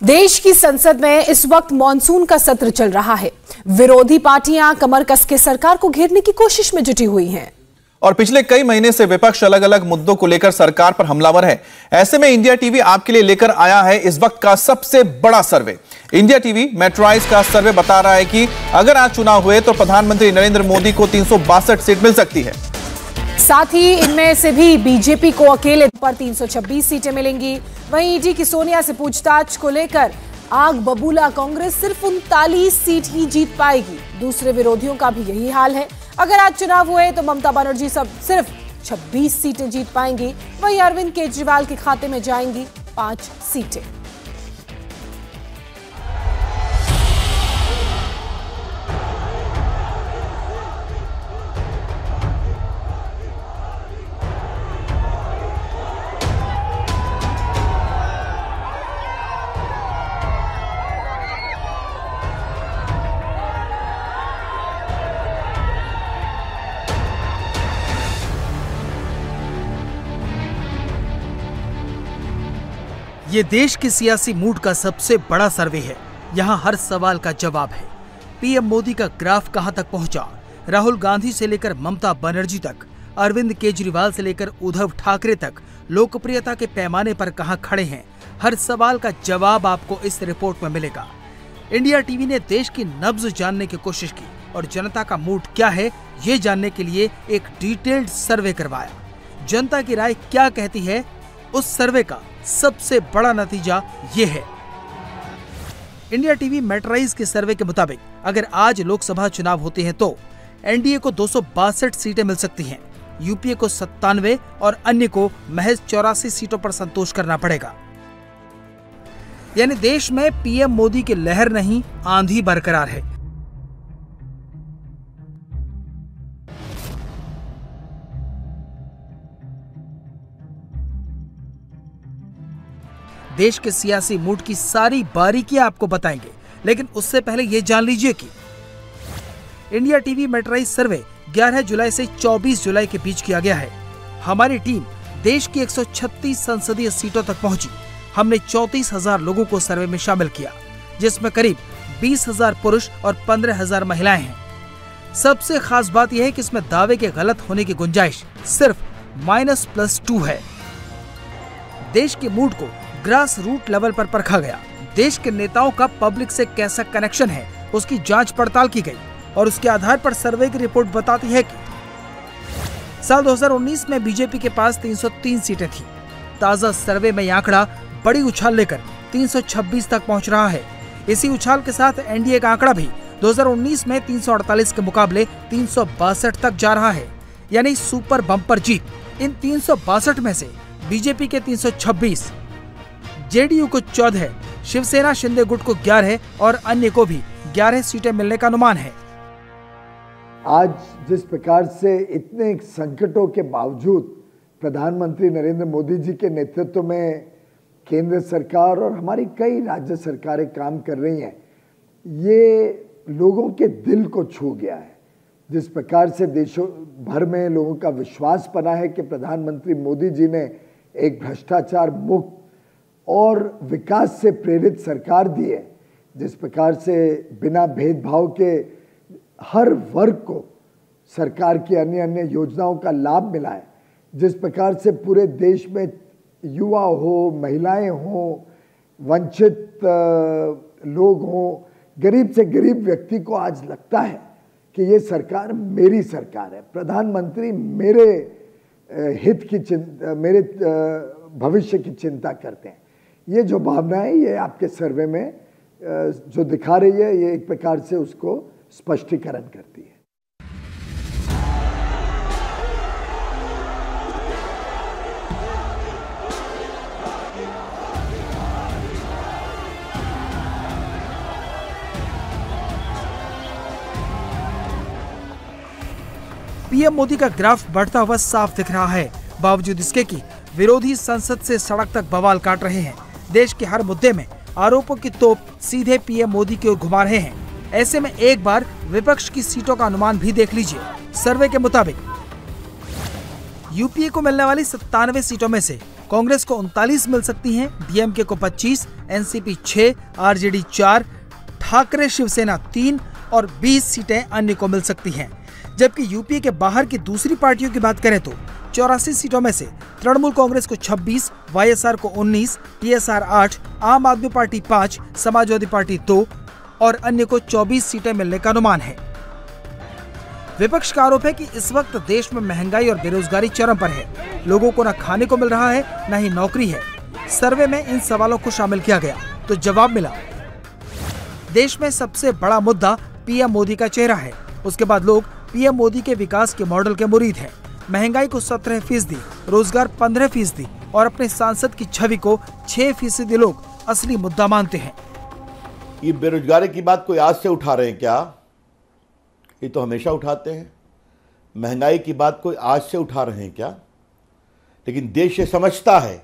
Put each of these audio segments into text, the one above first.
देश की संसद में इस वक्त मानसून का सत्र चल रहा है। विरोधी पार्टियाँ कमर कस के सरकार को घेरने की कोशिश में जुटी हुई हैं। और पिछले कई महीने से विपक्ष अलग अलग मुद्दों को लेकर सरकार पर हमलावर है। ऐसे में इंडिया टीवी आपके लिए लेकर आया है इस वक्त का सबसे बड़ा सर्वे। इंडिया टीवी मेट्राइज का सर्वे बता रहा है कि अगर आज चुनाव हुए तो प्रधानमंत्री नरेंद्र मोदी को तीन सीट मिल सकती है। साथ ही इनमें से भी बीजेपी को अकेले पर 326 सीटें मिलेंगी। वहीं ईडी की सोनिया से पूछताछ को लेकर आग बबूला, कांग्रेस सिर्फ़ उनतालीस सीट ही जीत पाएगी। दूसरे विरोधियों का भी यही हाल है। अगर आज चुनाव हुए तो ममता बनर्जी सब सिर्फ़ 26 सीटें जीत पाएँगी। वहीं अरविंद केजरीवाल के खाते में जाएँगी पाँच सीटें। ये देश के सियासी मूड का सबसे बड़ा सर्वे है। यहाँ हर सवाल का जवाब है। पीएम मोदी का ग्राफ कहाँ तक पहुँचा? राहुल गांधी से लेकर ममता बनर्जी तक, अरविंद केजरीवाल से लेकर उद्धव ठाकरे तक, लोकप्रियता के पैमाने पर कहाँ खड़े हैं? हर सवाल का जवाब आपको इस रिपोर्ट में मिलेगा। इंडिया टीवी ने देश की नब्ज जानने की कोशिश की, और जनता का मूड क्या है, ये जानने के लिए एक डिटेल्ड सर्वे करवाया। जनता की राय क्या कहती है उस सर्वे का सबसे बड़ा नतीजा ये है। इंडिया टीवी मेट्राइज के सर्वे के मुताबिक, अगर आज लोकसभा चुनाव होते हैं तो एनडीए को दो सौ बासठ सीटें मिल सकती हैं, यूपीए को सत्तानवे और अन्य को महज चौरासी सीटों पर संतोष करना पड़ेगा। यानी देश में पीएम मोदी की लहर नहीं, आंधी बरकरार है। देश के सियासी मूड की सारी बारीकियाँ आपको बताएँगे। लेकिन उससे पहले ये जान लीजिए कि इंडिया टीवी मेट्राइज सर्वे 11 जुलाई से 24 जुलाई के बीच किया गया है। हमारी टीम देश की 136 संसदीय सीटों तक पहुँची। हमने चौतीस हज़ार लोगों को सर्वे में शामिल किया, जिसमें करीब बीस हज़ार पुरुष और पंद्रह हज़ार महिलाएँ हैं। सबसे खास बात यह है कि इसमें दावे के गलत होने की गुंजाइश सिर्फ़ माइनस प्लस टू है। देश के मूड को ग्रास रूट लेवल पर परखा गया। देश के नेताओं का पब्लिक से कैसा कनेक्शन है, उसकी जाँच पड़ताल की गई और उसके आधार पर सर्वे की रिपोर्ट बताती है कि साल 2019 में बीजेपी के पास 303 सीटें थी। ताज़ा सर्वे में आंकड़ा बड़ी उछाल लेकर 326 तक पहुँच रहा है। इसी उछाल के साथ एनडीए का आंकड़ा भी 2019 में 348 के मुकाबले तीन सौ बासठ तक जा रहा है, यानी सुपर बम्पर जीत। इन तीन सौ बासठ में से बीजेपी के 326 जेडीयू को चौदह शिवसेना शिंदे गुट को ग्यारह और अन्य को भी ग्यारह सीटें मिलने का अनुमान है। आज जिस प्रकार से इतने संकटों के बावजूद प्रधानमंत्री नरेंद्र मोदी जी के नेतृत्व में केंद्र सरकार और हमारी कई राज्य सरकारें काम कर रही हैं, ये लोगों के दिल को छू गया है। जिस प्रकार से देशों भर में लोगों का विश्वास बना है कि प्रधानमंत्री मोदी जी ने एक भ्रष्टाचार मुक्त और विकास से प्रेरित सरकार दी है, जिस प्रकार से बिना भेदभाव के हर वर्ग को सरकार की अन्य अन्य योजनाओं का लाभ मिला है, जिस प्रकार से पूरे देश में युवा हो, महिलाएँ हों, वंचित लोग हों, गरीब से गरीब व्यक्ति को आज लगता है कि ये सरकार मेरी सरकार है। प्रधानमंत्री मेरे हित की चिंता मेरे भविष्य की चिंता करते हैं। ये जो भावना है ये आपके सर्वे में जो दिखा रही है, ये एक प्रकार से उसको स्पष्टीकरण करती है। पीएम मोदी का ग्राफ बढ़ता हुआ साफ़ दिख रहा है, बावजूद इसके कि विरोधी संसद से सड़क तक बवाल काट रहे हैं। देश के हर मुद्दे में आरोपों की तोप सीधे पीएम मोदी की ओर घुमा रहे हैं। ऐसे में एक बार विपक्ष की सीटों का अनुमान भी देख लीजिए। सर्वे के मुताबिक यूपीए को मिलने वाली सत्तानवे सीटों में से कांग्रेस को उनतालीस मिल सकती हैं, डीएमके को 25, एनसीपी 6, आरजेडी 4, ठाकरे शिवसेना 3 और 20 सीटें अन्य को मिल सकती हैं। जबकि यूपीए के बाहर की दूसरी पार्टियों की बात करें तो चौरासी सीटों में से तृणमूल कांग्रेस को 26, वाईएसआर को 19, टीएसआर 8, आम आदमी पार्टी 5, समाजवादी पार्टी 2 और अन्य को 24 सीटें मिलने का अनुमान है। विपक्ष का आरोप है कि इस वक्त देश में महँगाई और बेरोजगारी चरम पर है। लोगों को न खाने को मिल रहा है न ही नौकरी है। सर्वे में इन सवालों को शामिल किया गया तो जवाब मिला। देश में सबसे बड़ा मुद्दा पीएम मोदी का चेहरा है। उसके बाद लोग पीएम मोदी के विकास के मॉडल के मुरीद हैं। महँगाई को सत्रह फ़ीसदी, रोज़गार पंद्रह फ़ीसदी और अपने सांसद की छवि को छह फ़ीसदी लोग असली मुद्दा मानते हैं। ये बेरोजगारी की बात कोई आज से उठा रहे हैं क्या? ये तो हमेशा उठाते हैं। महँगाई की बात कोई आज से उठा रहे हैं क्या? लेकिन देश ये समझता है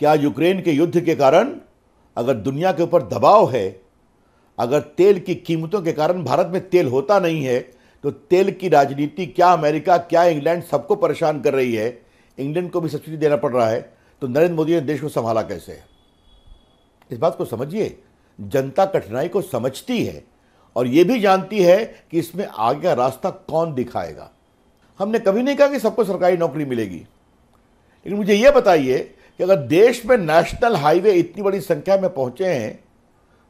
कि आज यूक्रेन के युद्ध के कारण अगर दुनिया के ऊपर दबाव है, अगर तेल की कीमतों के कारण भारत में तेल होता नहीं है तो तेल की राजनीति, क्या अमेरिका, क्या इंग्लैंड सबको परेशान कर रही है? इंग्लैंड को भी सब्सिडी देना पड़ रहा है। तो नरेंद्र मोदी ने देश को संभाला कैसे? इस बात को समझिए। जनता कठिनाई को समझती है और ये भी जानती है कि इसमें आगे का रास्ता कौन दिखाएगा। हमने कभी नहीं कहा कि सबको सरकारी नौकरी मिलेगी। लेकिन मुझे यह बताइए कि अगर देश में नेशनल हाईवे इतनी बड़ी संख्या में पहुँचे हैं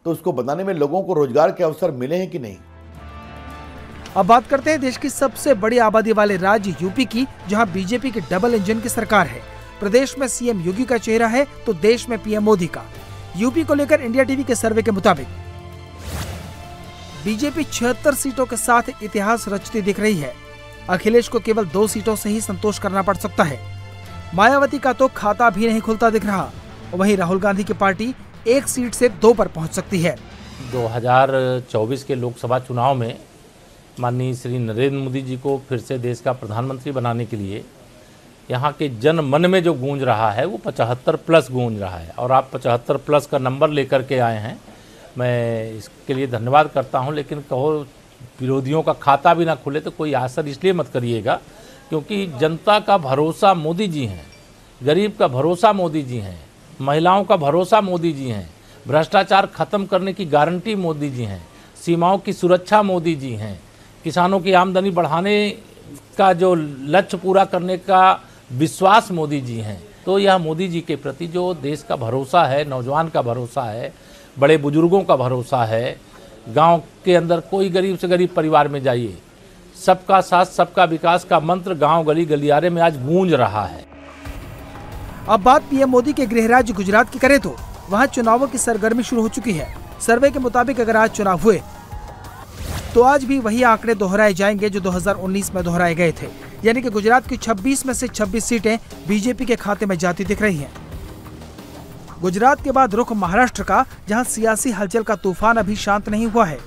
तो उसको बनाने में लोगों को रोज़गार के अवसर मिले हैं कि नहीं? अब बात करते हैं देश की सबसे बड़ी आबादी वाले राज्य यूपी की, जहाँ बीजेपी की डबल इंजन की सरकार है। प्रदेश में सीएम योगी का चेहरा है तो देश में पीएम मोदी का। यूपी को लेकर इंडिया टीवी के सर्वे के मुताबिक, बीजेपी छिहत्तर सीटों के साथ इतिहास रचती दिख रही है। अखिलेश को केवल दो सीटों से ही संतोष करना पड़ सकता है। मायावती का तो खाता भी नहीं खुलता दिख रहा। वहीं राहुल गांधी की पार्टी एक सीट से दो पर पहुँच सकती है। 2024 के लोकसभा चुनाव में माननीय श्री नरेंद्र मोदी जी को फिर से देश का प्रधानमंत्री बनाने के लिए यहाँ के जन मन में जो गूंज रहा है, वो पचहत्तर प्लस गूंज रहा है। और आप पचहत्तर प्लस का नंबर लेकर के आए हैं, मैं इसके लिए धन्यवाद करता हूँ। लेकिन कहो, विरोधियों का खाता भी ना खुले तो कोई आसर इसलिए मत करिएगा, क्योंकि जनता का भरोसा मोदी जी हैं, गरीब का भरोसा मोदी जी हैं, महिलाओं का भरोसा मोदी जी हैं, भ्रष्टाचार खत्म करने की गारंटी मोदी जी हैं, सीमाओं की सुरक्षा मोदी जी हैं। किसानों की आमदनी बढ़ाने का जो लक्ष्य पूरा करने का विश्वास मोदी जी हैं तो यह मोदी जी के प्रति जो देश का भरोसा है, नौजवान का भरोसा है, बड़े बुज़ुर्गों का भरोसा है, गाँव के अंदर कोई गरीब से गरीब परिवार में जाइए, सबका साथ, सबका विकास का मंत्र गाँव गली गलियारे में आज गूंज रहा है। अब बात पीएम मोदी के गृह राज्य गुजरात की करें तो वहाँ चुनावों की सरगर्मी शुरू हो चुकी है। सर्वे के मुताबिक अगर आज चुनाव हुए तो आज भी वही आंकड़े दोहराए जाएँगे जो 2019 में दोहराए गए थे। यानी कि गुजरात की 26 में से 26 सीटें बीजेपी के खाते में जाती दिख रही हैं। गुजरात के बाद रुख महाराष्ट्र का, जहाँ सियासी हलचल का तूफ़ान अभी शांत नहीं हुआ है।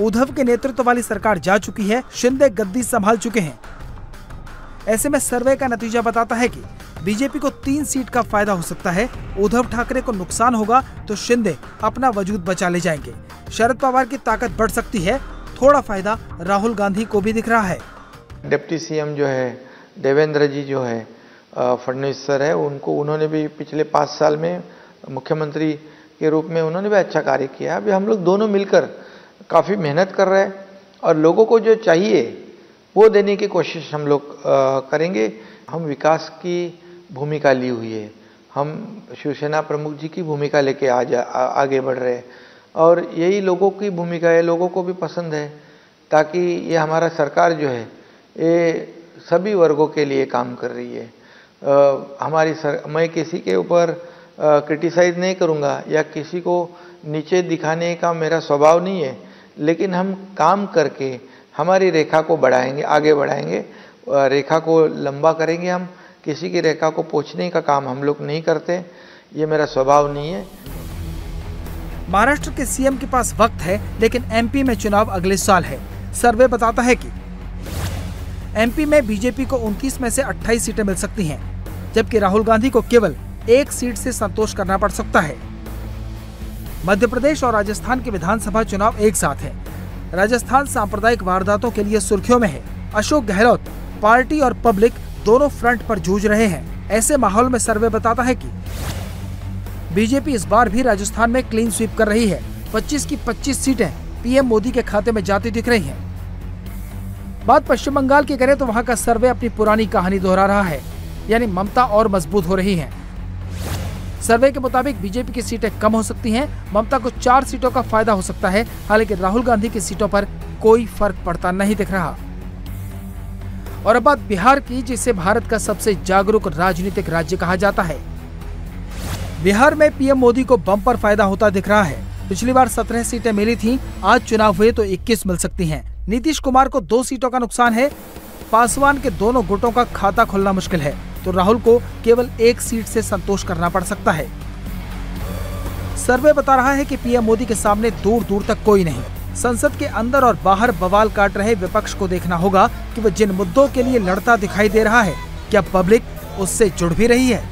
उद्धव के नेतृत्व वाली सरकार जा चुकी है, शिंदे गद्दी संभाल चुके हैं। ऐसे में सर्वे का नतीजा बताता है कि बीजेपी को तीन सीट का फ़ायदा हो सकता है। उद्धव ठाकरे को नुकसान होगा तो शिंदे अपना वजूद बचा ले जाएँगे। शरद पवार की ताकत बढ़ सकती है थोड़ा फ़ायदा राहुल गांधी को भी दिख रहा है। डिप्टी सीएम जो है, देवेंद्र जी जो है फडणवीस सर है, उनको, उन्होंने भी पिछले पाँच साल में मुख्यमंत्री के रूप में उन्होंने भी अच्छा कार्य किया अभी हम लोग दोनों मिलकर काफ़ी मेहनत कर रहे हैं और लोगों को जो चाहिए, वो देने की कोशिश हम लोग करेंगे। हम विकास की भूमिका ली हुई है। हम शिवसेना प्रमुख जी की भूमिका लेके आज आगे बढ़ रहे हैं। और यही लोगों की भूमिका है लोगों को भी पसंद है ताकि ये हमारा सरकार जो है ये सभी वर्गों के लिए काम कर रही है। आ, हमारी सर मैं किसी के ऊपर क्रिटिसाइज नहीं करूँगा या किसी को नीचे दिखाने का मेरा स्वभाव नहीं है लेकिन हम काम करके हमारी रेखा को बढ़ाएँगे आगे बढ़ाएँगे रेखा को लंबा करेंगे हम किसी की रेखा को पोछने का काम हम लोग नहीं करते ये मेरा स्वभाव नहीं है। महाराष्ट्र के सीएम के पास वक्त है लेकिन एमपी में चुनाव अगले साल है। सर्वे बताता है कि एमपी में बीजेपी को 29 में से 28 सीटें मिल सकती हैं, जबकि राहुल गांधी को केवल एक सीट से संतोष करना पड़ सकता है। मध्य प्रदेश और राजस्थान के विधानसभा चुनाव एक साथ हैं। राजस्थान सांप्रदायिक वारदातों के लिए सुर्खियों में है। अशोक गहलोत पार्टी और पब्लिक दोनों फ्रंट पर जूझ रहे हैं। ऐसे माहौल में सर्वे बताता है कि बीजेपी इस बार भी राजस्थान में क्लीन स्वीप कर रही है। 25 की 25 सीटें पीएम मोदी के खाते में जाती दिख रही हैं। बात पश्चिम बंगाल की करें तो वहाँ का सर्वे अपनी पुरानी कहानी दोहरा रहा है, यानी ममता और मज़बूत हो रही है। सर्वे के मुताबिक बीजेपी की सीटें कम हो सकती हैं, ममता को चार सीटों का फ़ायदा हो सकता है, हालाँकि राहुल गांधी की सीटों पर कोई फ़र्क पड़ता नहीं दिख रहा। और अब बात बिहार की, जिसे भारत का सबसे जागरूक राजनीतिक राज्य कहा जाता है। बिहार में पीएम मोदी को बम्पर फ़ायदा होता दिख रहा है। पिछली बार 17 सीटें मिली थी, आज चुनाव हुए तो 21 मिल सकती है। नीतीश कुमार को दो सीटों का नुकसान है, पासवान के दोनों गुटों का खाता खोलना मुश्किल है तो राहुल को केवल एक सीट से संतोष करना पड़ सकता है। सर्वे बता रहा है कि पीएम मोदी के सामने दूर दूर तक कोई नहीं। संसद के अंदर और बाहर बवाल काट रहे विपक्ष को देखना होगा कि वह जिन मुद्दों के लिए लड़ता दिखाई दे रहा है, क्या पब्लिक उससे जुड़ भी रही है।